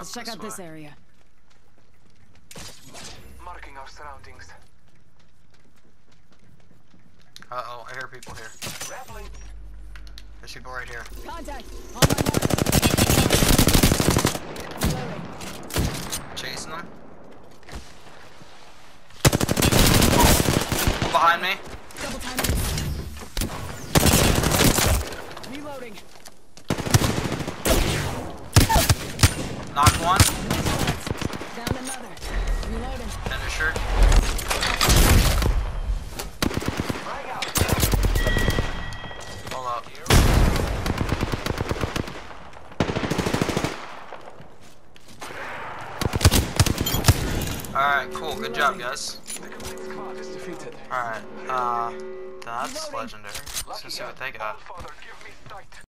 Let's check out this area. Marking our surroundings. Uh oh, I hear people here. Rappling. There's people right here. Contact! On my mark. Chasing them. Behind me. Double time. Reloading. Knocked one. Down another. Reloading. Finisher. Hold up. Alright, cool. Good job, guys. The complete squad is defeated. Alright, uh, that's legendary. Let's see what they got.